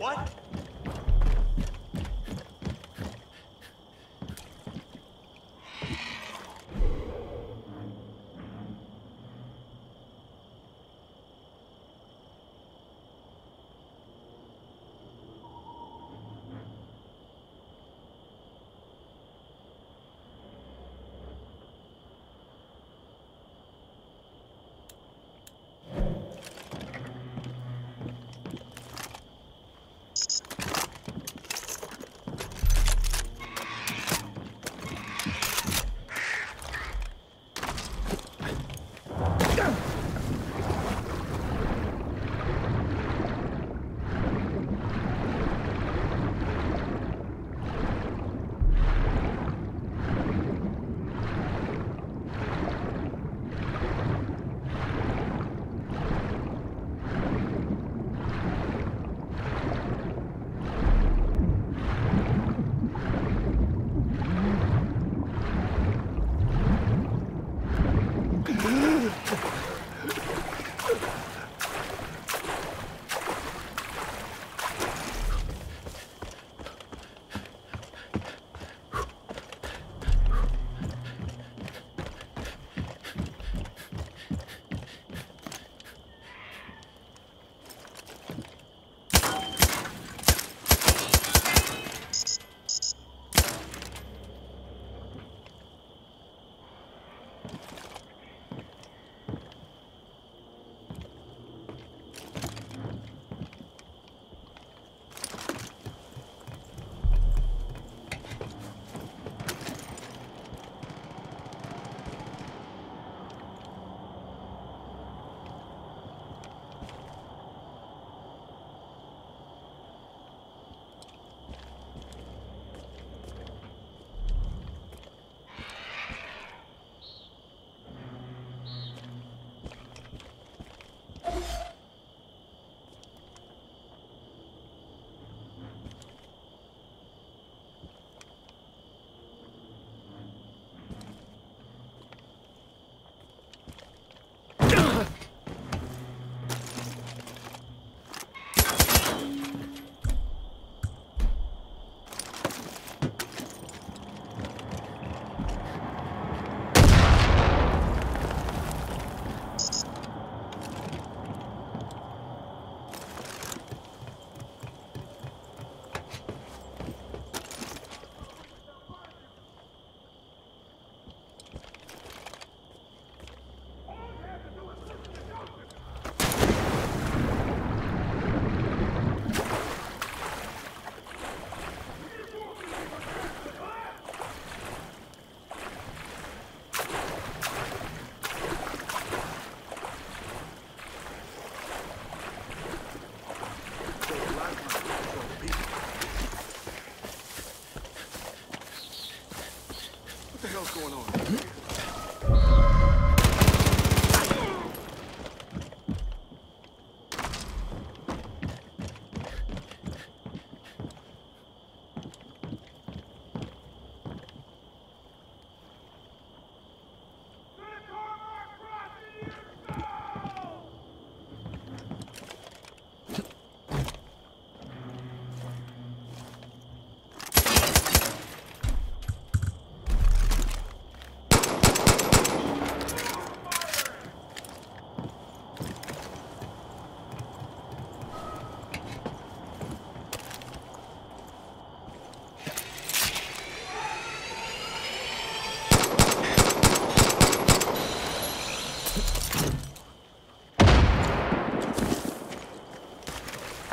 What?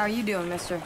Are you doing, mister?